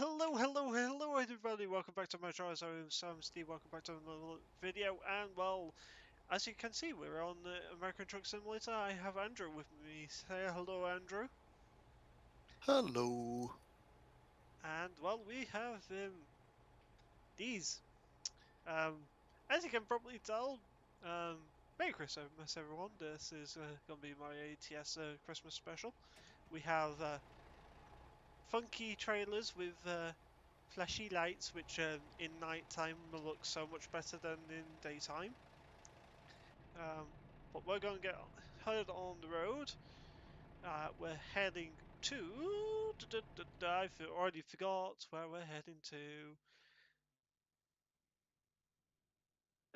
Hello, hello, hello everybody, welcome back to my channel, so I'm Sam Steve, welcome back to another video, and well, as you can see, we're on the American Truck Simulator, I have Andrew with me, say hello Andrew. Hello. And well, we have um, these. Um, as you can probably tell, um, Merry Christmas everyone, this is uh, going to be my ATS uh, Christmas special. We have uh, funky trailers with uh, flashy lights, which um, in night time will look so much better than in daytime. Um, but we're going to get heard on the road. Uh, we're heading to. I've already forgot where we're heading to.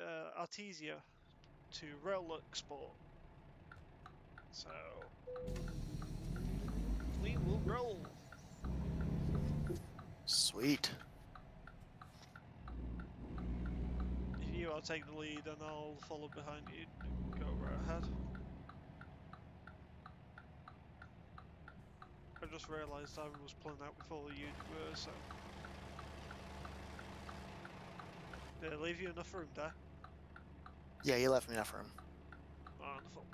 Uh, Artesia to Rail. So we will roll. Sweet. If you, I'll take the lead and I'll follow behind you. Go right ahead. I just realised I was pulling out before you were, so. Did I leave you enough room there? Yeah, you left me enough room. Ah, wonderful.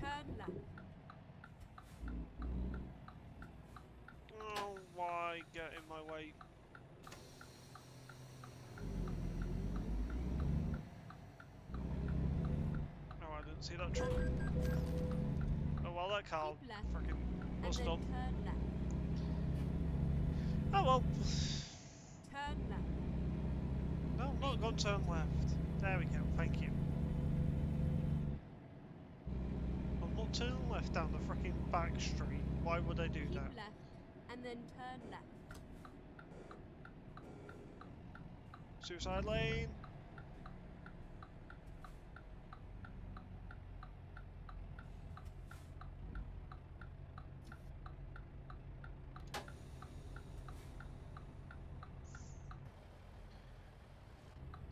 Turn left. Oh, why in my way? Oh, I didn't see that truck. Oh well, that car freaking And must then up. turn left. Oh well. Turn left. No, not gone turn left. There we go, thank you. I'm not turning left down the freaking back street. Why would I do Keep that? left. And then turn left. Suicide lane.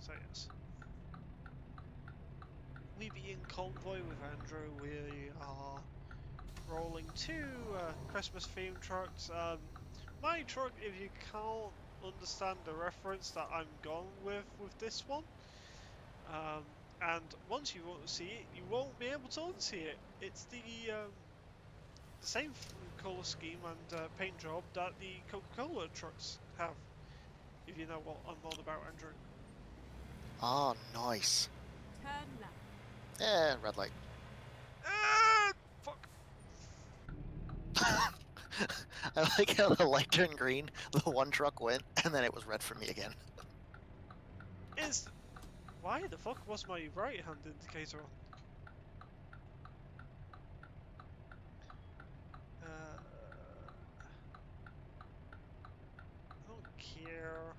So yes. We be in convoy with Andrew. We are rolling two uh, Christmas themed trucks. Um, my truck, if you can't understand the reference that I'm going with with this one, um, and once you won't see it, you won't be able to unsee it. It's the um, the same colour scheme and uh, paint job that the Coca-Cola trucks have. If you know what I'm on about, Andrew. Ah, nice. Turn left. Eh, red light. Ah, fuck. I like how the light turned green, the one truck went, and then it was red for me again. Is why the fuck was my right hand indicator on? Uh, I don't care.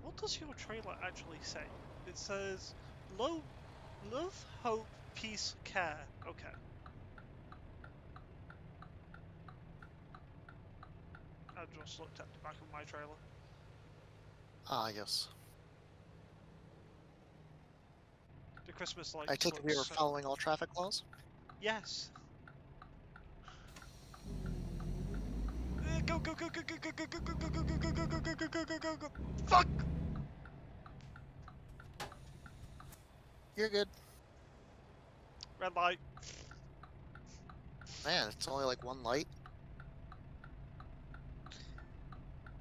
What does your trailer actually say? It says, "Love, love, hope, peace, care." Okay. Just looked at the back of my trailer. Ah, yes. The Christmas lights. I take it we were uh, following all traffic laws? Yes. Uh, Go go go go go go go go go go go go go go go go go go go go Fuck! You're good. Red light. Man, it's only like one light.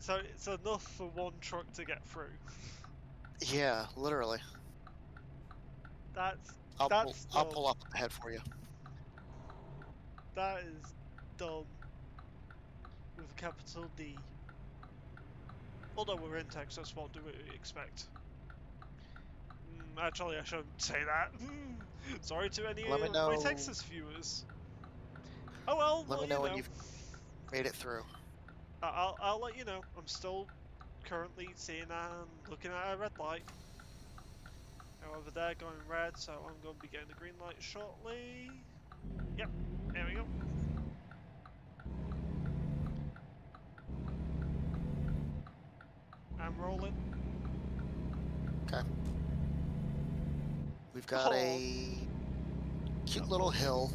So it's enough for one truck to get through. Yeah, literally. That's I'll pull, That's I'll pull up ahead for you. that is dumb. With a capital D. Although we're in Texas, what do we expect? Mm, actually, I shouldn't say that. Sorry to any of my Texas viewers. Oh well, Let well, me know you when you've made it through. I- I'll, I'll let you know. I'm still currently seeing that and looking at a red light. However, they're going red, so I'm going to be getting the green light shortly. Yep, there we go. I'm rolling. Okay. We've got Oh. a cute little hill.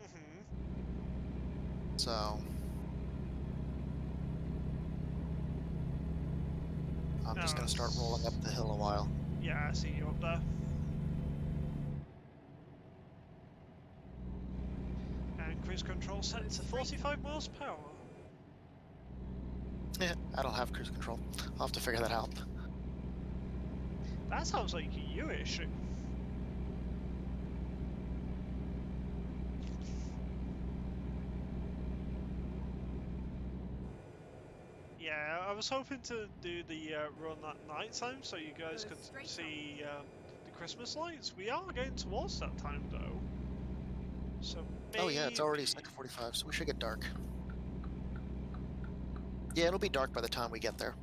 hmm So I'm just gonna start rolling up the hill a while. Yeah, I see you up there. And cruise control set to 45 miles per hour. Yeah, I don't have cruise control. I'll have to figure that out. That sounds like a you issue. Yeah, I was hoping to do the uh, run at night time so you guys could see um, the Christmas lights. We are getting towards that time though. So Oh yeah, it's already maybe- 2:45, so we should get dark. Yeah, it'll be dark by the time we get there.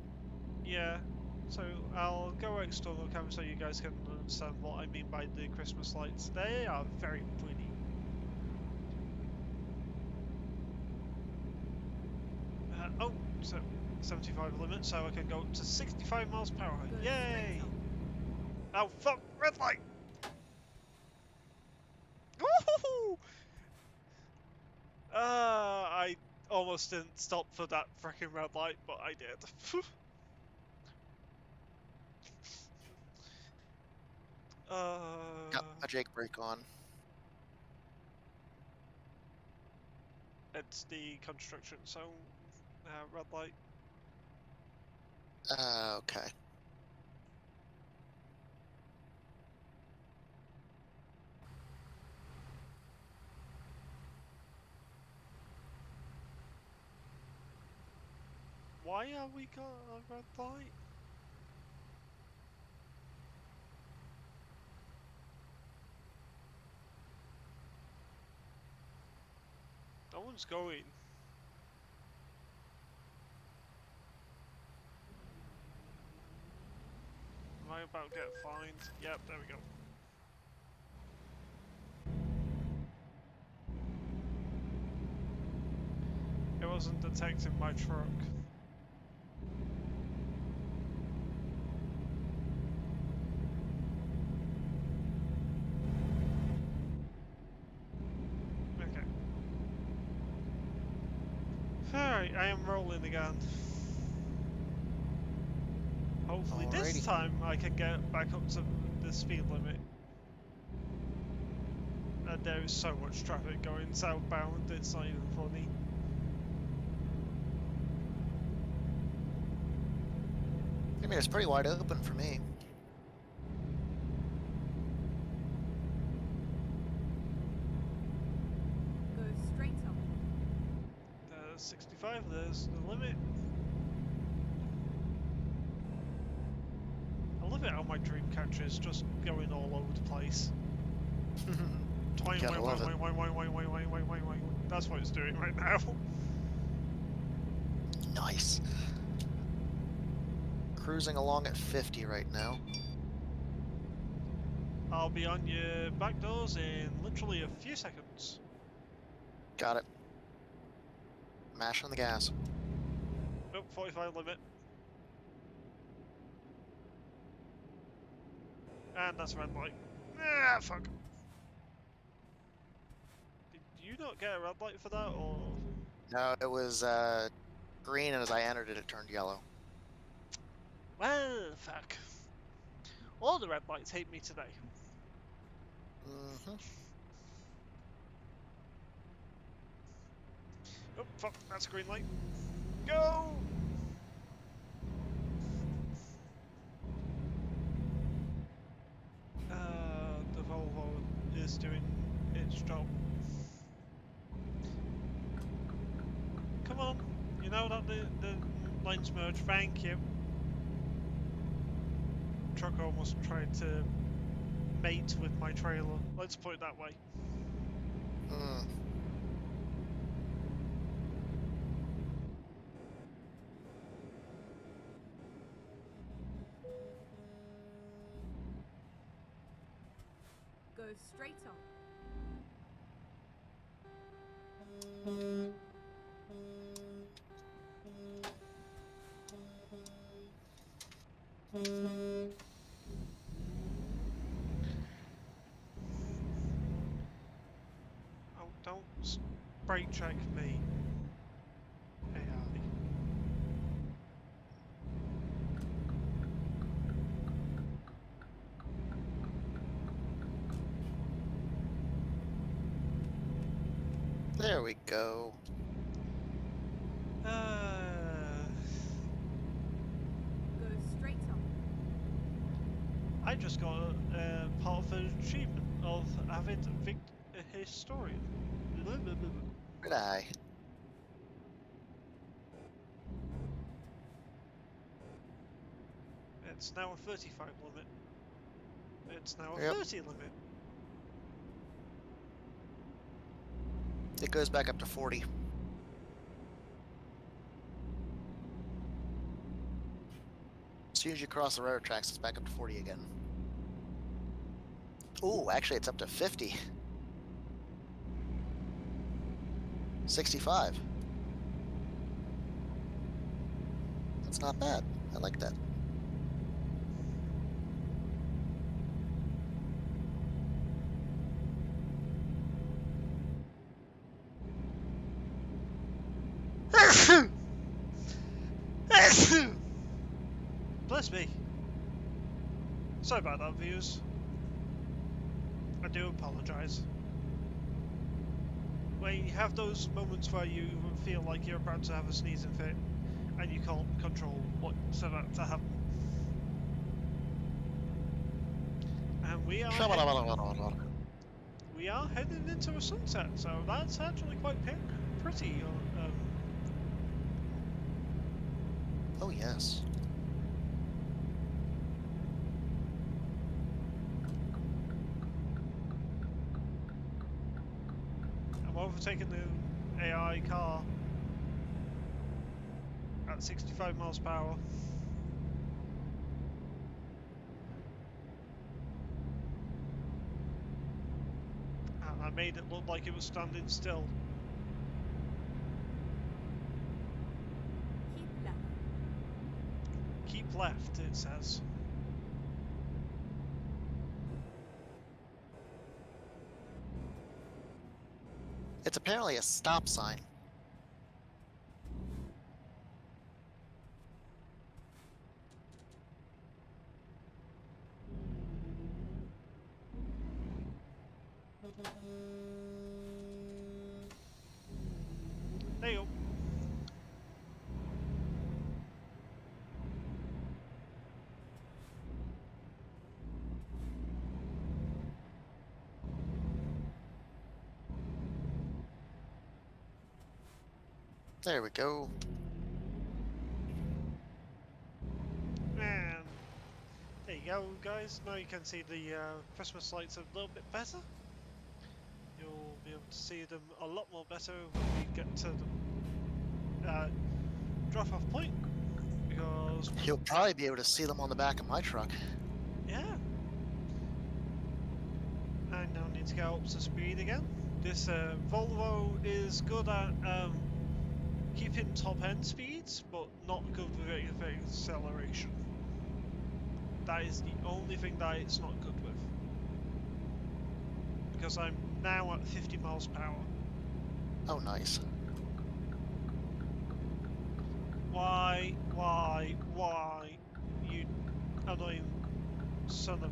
Yeah, so I'll go external camera so you guys can understand what I mean by the Christmas lights. They are very pretty. Uh, oh, so 75 limit, so I can go up to 65 miles per hour. Go Yay! up. Oh fuck, red light! Woohoo! Uh, I almost didn't stop for that freaking red light, but I did. uh, Got a Jake brake on. it's the construction zone uh, red light. Uh, okay. Why are we got a red light? No one's going. Am I about get fined? Yep, there we go. It wasn't detecting my truck. Okay. Alright, I am rolling again. Hopefully this time I can get back up to the speed limit. And there is so much traffic going southbound, it's not even funny. I mean, it's pretty wide open for me. Go straight up. There's 65, there's the limit. I love it how my dream catcher is just going all over the place. Twine, Gotta wine, wine, wine, wine, wine, wine, wine, wine, wine, wine. That's what it's doing right now. nice. Cruising along at 50 right now. I'll be on your back doors in literally a few seconds. Got it. Mash on the gas. Nope, 45 limit. And that's a red light. Ah, fuck. Did you not get a red light for that, or...? No, it was uh, green, and as I entered it, it turned yellow. Well, fuck. All the red lights hate me today. hmm Oh, fuck, that's a green light. Go! is doing its job. Come on, you know that the, the lines merge, thank you. Truck almost tried to mate with my trailer, let's put it that way. Go straight Oh, don't s- brake check me. AI. There we go. Uh, Go straight on. I just got a, uh, part of the achievement of avid vic- a historian. Blah, blah, blah, blah. Good eye. It's now a 35 limit. It's now a Yep. 30 limit. It goes back up to 40. As soon as you cross the railroad tracks, it's back up to 40 again. Ooh, actually, it's up to 50. 65. That's not bad. I like that. Bless me. Sorry about that, views. I do apologise. When you have those moments where you feel like you're about to have a sneezing fit and you can't control what's about to happen. And we are head- we are heading into a sunset, so that's actually quite pretty. uh, Um, Oh, yes. I'm overtaking the AI car at 65 miles per hour. And I made it look like it was standing still. Keep left. Keep left, it says. It's apparently a stop sign. There you go. There we go. And there you go, guys. Now you can see the uh, Christmas lights a little bit better. You'll be able to see them a lot more better when we get to the uh, drop-off point. Because You'll probably be able to see them on the back of my truck. yeah, I now need to go up to speed again. This uh, Volvo is good at um, keeping top end speeds, but not good with acceleration. That is the only thing that it's not good with. Because I'm now at 50 miles per hour. Oh, nice. Why, why, why, you annoying son of.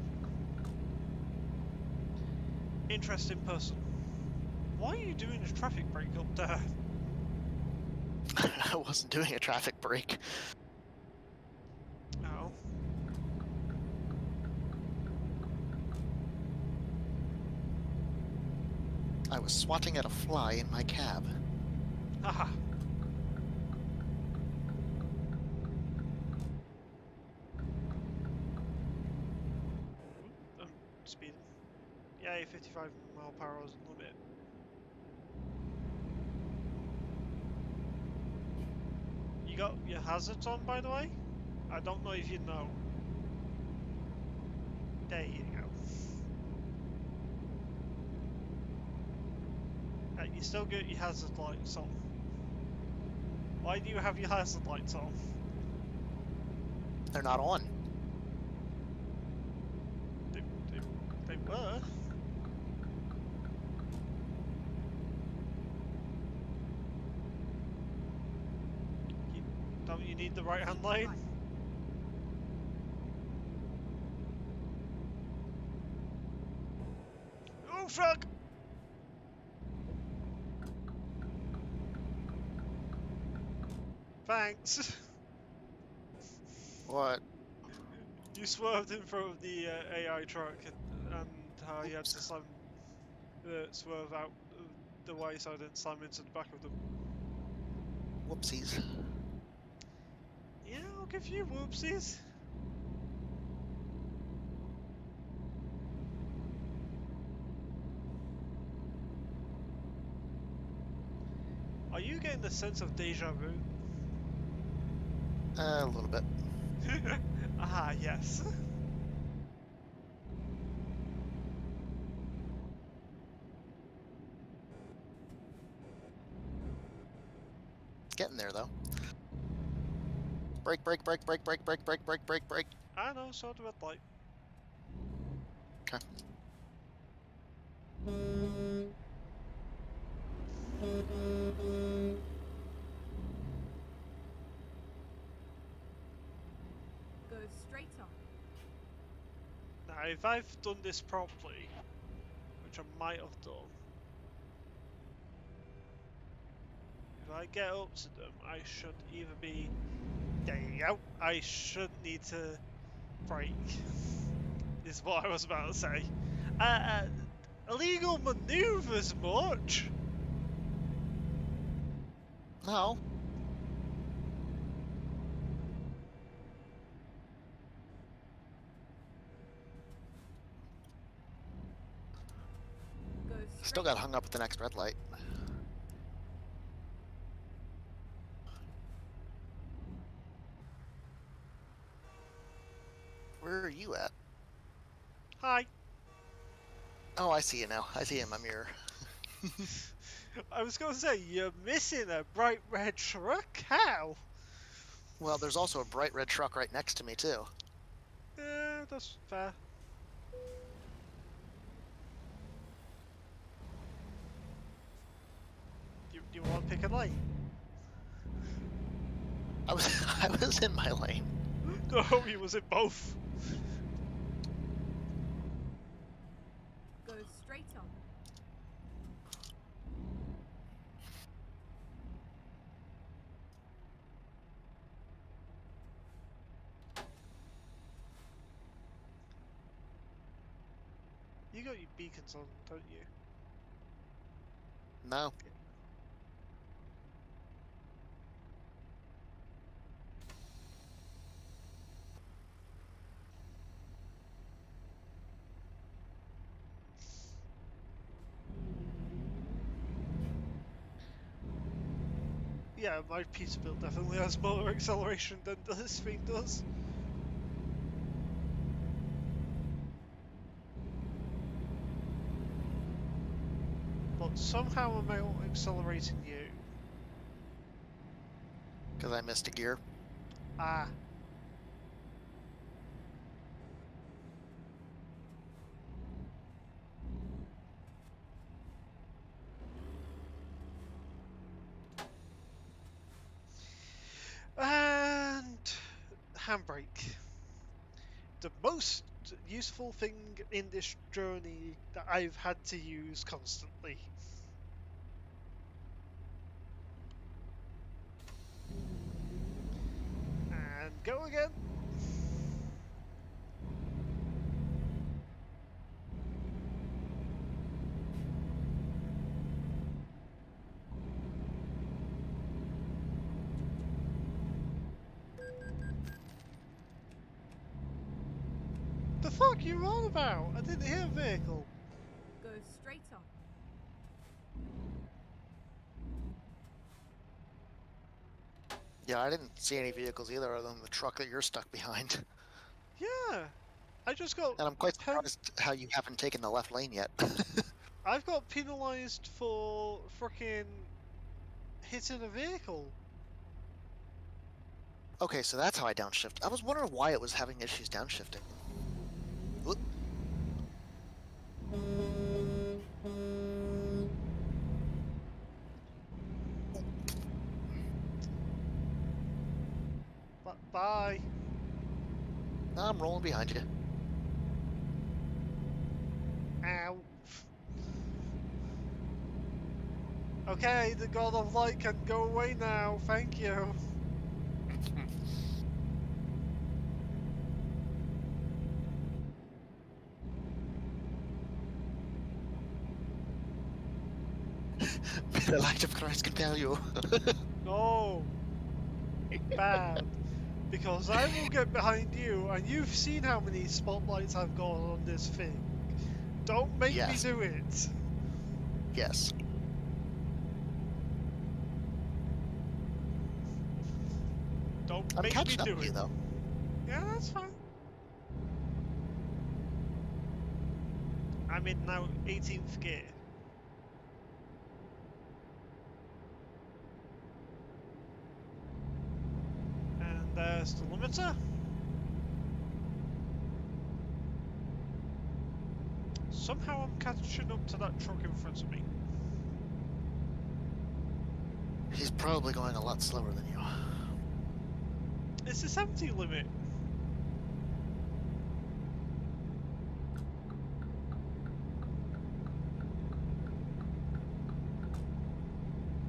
Interesting person. Why are you doing a traffic break up there? I wasn't doing a traffic break. Oh. I was swatting at a fly in my cab. Haha. hazards on, by the way? I don't know if you know. There you go. Uh, you still get your hazard lights on. Why do you have your hazard lights on? They're not on. They, they, they were. The right hand lane? Oh fuck! Thanks. What? You swerved in front of the uh, AI truck and, and how you had to slam, uh, swerve out the way so I didn't slam into the back of them. Whoopsies. I'll give you whoopsies. Are you getting the sense of deja vu? Uh, a little bit. ah, yes. Getting there though. Break, break, break, break, break, break, break, break, break, break. I know, saw the red light. Okay. Go straight on. Now, if I've done this properly, which I might have done, if I get up to them, I should either be. There you go. I shouldn't need to break, Is what I was about to say. Uh, uh, illegal maneuvers, much. No. Still got hung up at the next red light. Where are you at? Hi. Oh, I see you now. I see you in my mirror. I was going to say you're missing a bright red truck. How? Well, there's also a bright red truck right next to me too. Yeah, that's fair. You, you want to pick a lane? I was I was in my lane. No, he was in both. Go straight on. You got your beacons on, don't you? No. Yeah, my Peterbilt definitely has more acceleration than this thing does. But somehow I'm out accelerating you. Because I missed a gear. Ah. And handbrake. The most useful thing in this journey that I've had to use constantly. And go again. The fuck you on about? I didn't hear a vehicle. Go straight on. Yeah, I didn't see any vehicles either other than the truck that you're stuck behind. Yeah. I just got And I'm quite How- surprised how you haven't taken the left lane yet. I've got penalised for freaking hitting a vehicle. Okay, so that's how I downshift. I was wondering why it was having issues downshifting. Whoop. But bye. I'm rolling behind you. Ow. Okay, the god of light can go away now. Thank you. the light of Christ compel you. No. Bad. Because I will get behind you, and you've seen how many spotlights I've got on this thing. Don't make Yes. me do it. yes. Don't I'm make me catching up do you it. though. Yeah, that's fine. I'm in now 18th gear. And there's the limiter. Somehow I'm catching up to that truck in front of me. He's probably going a lot slower than you. It's the 70 limit.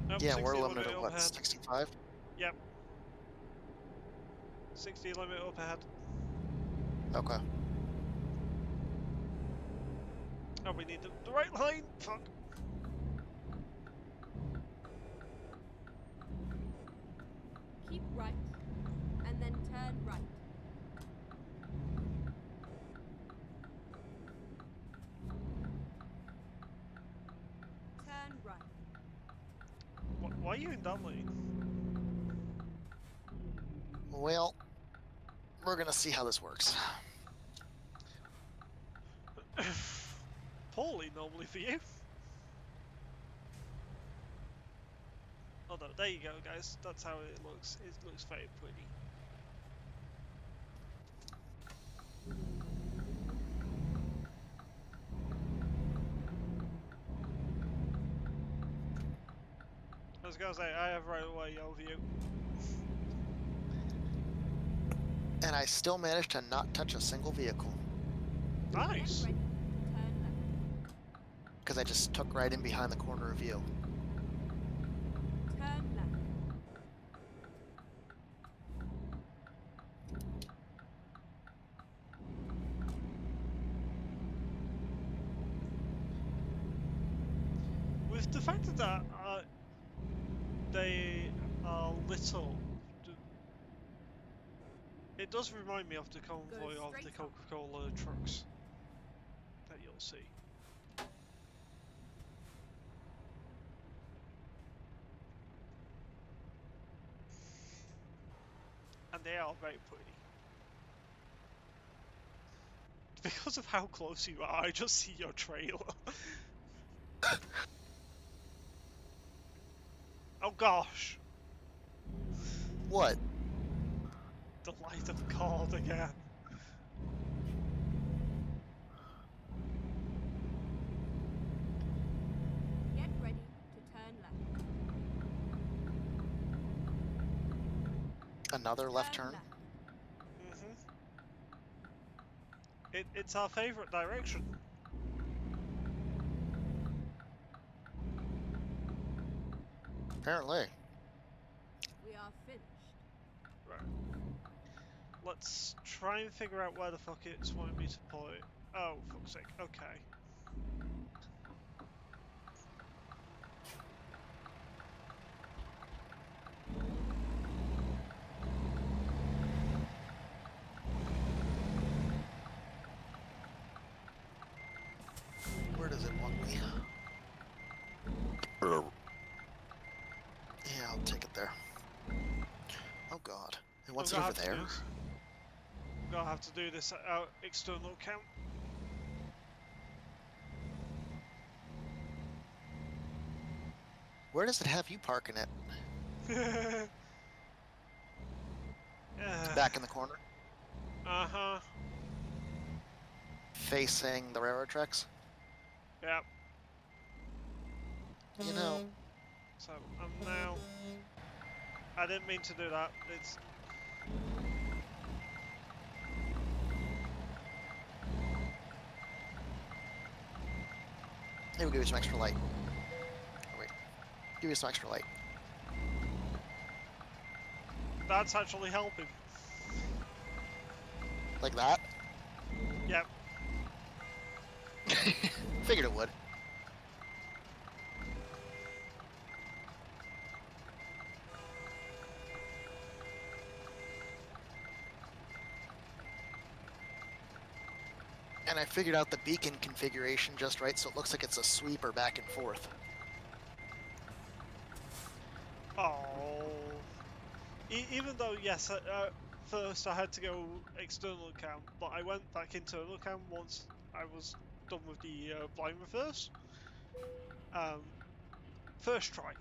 Nope, Yeah, we're limited at what, up ahead. 65? 60 limit up ahead. Okay. Oh, we need the, the right line. Fuck. Keep right. And then turn right. Turn right. Wh- why are you in that lane? Well, we're gonna see how this works. Poorly normally for you. Oh no, there you go, guys. That's how it looks. It looks very pretty. I was gonna say, I have right away over you. And I still managed to not touch a single vehicle. Nice. Get ready. Turn left. Because I just took right in behind the corner of you. Turn left. With the fact that uh, they are little, d- it does remind me of the convoy of the. Coca-Cola trucks that you'll see. And they are very pretty. Because of how close you are, I just see your trailer. oh gosh, What? The light of God again. Get ready to turn left. Another left turn? hmm It, it's our favourite direction. Apparently. We are finished. Right. Let's try and figure out where the fuck it's wanting me to put it. Oh, fuck's sake. Okay. Where does it want me? Yeah, I'll take it there. Oh god. And what's I'm it over have to do there? this- Gonna have to do this at our external count. Where does it have you parking it? yeah. Back in the corner, Uh huh. facing the railroad tracks. Yeah. You know, So I'm now. I didn't mean to do that. It's. Maybe we'll give you some extra light. Oh, wait, give you some extra light. That's actually helping. Like that. Yep. Figured it would. I figured out the beacon configuration just right, so it looks like it's a sweeper back and forth. Oh. E- even though, yes, uh, first I had to go external cam, but I went back internal cam once I was done with the uh, blind reverse. Um, first try.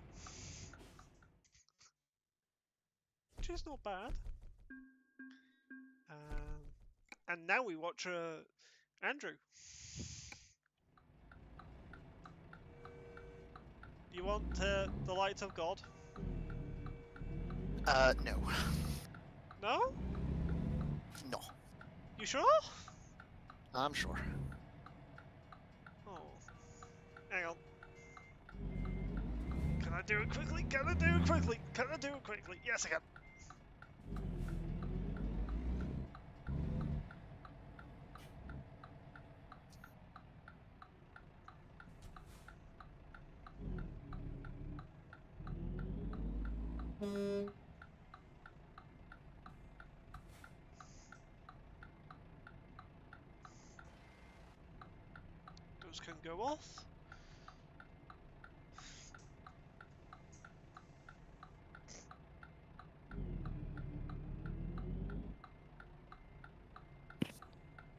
Which is not bad. Um, and now we watch uh, Andrew. You want uh, the light of God? Uh, no. No? No. You sure? I'm sure. Oh. Hang on. Can I do it quickly? Can I do it quickly? Can I do it quickly? Yes, I can.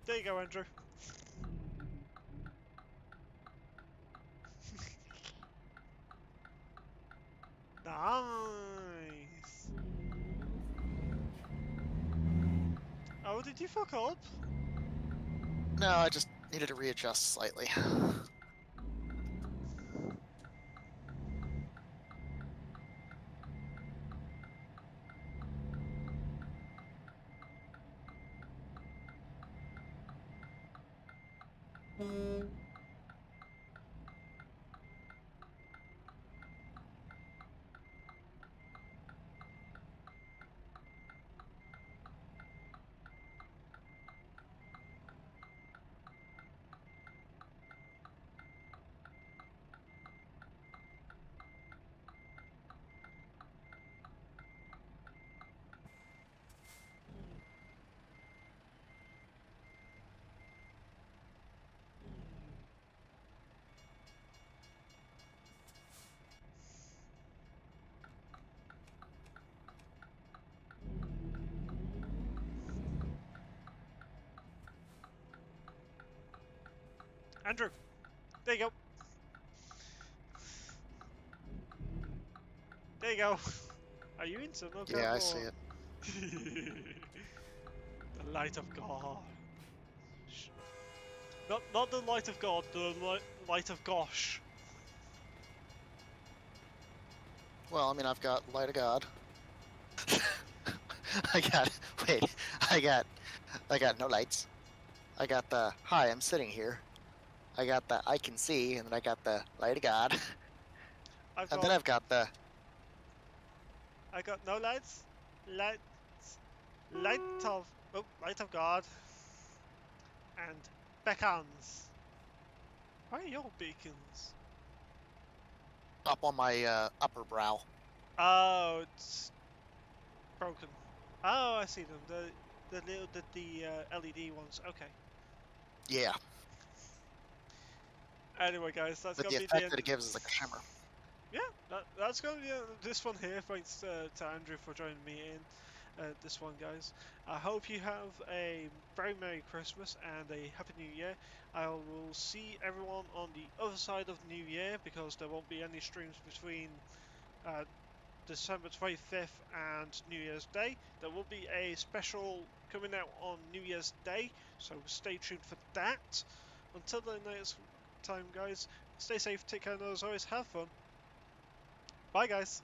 There you go, Andrew. nice. Oh, did you fuck up? No, I just needed to readjust slightly. Andrew, there you go. There you go. Are you in some Yeah, I see it. the light of God. Not, not the light of God, the li- light of gosh. Well, I mean, I've got Light of God. I got, wait, I got, I got no lights. I got the, hi, I'm sitting here. I got the, I can see, and then I got the Light of God. I've And got, then I've got the, I got no lights. Lights. Light of, oh, light of God. And beacons. Why are your beacons? up on my uh, upper brow. Oh, it's broken. Oh, I see them. The the little the, the uh, LED ones. Okay. Yeah, Anyway, guys, that's gonna the be the effect end. that it gives is like a shimmer. Yeah, that, that's gonna be uh, this one here. Thanks uh, to Andrew for joining me in. uh, this one, guys. I hope you have a very Merry Christmas and a Happy New Year. I will see everyone on the other side of New Year because there won't be any streams between uh, December 25th and New Year's Day. There will be a special coming out on New Year's Day, so stay tuned for that. Until the next time, guys, stay safe, take care, and as always, have fun. Bye, guys.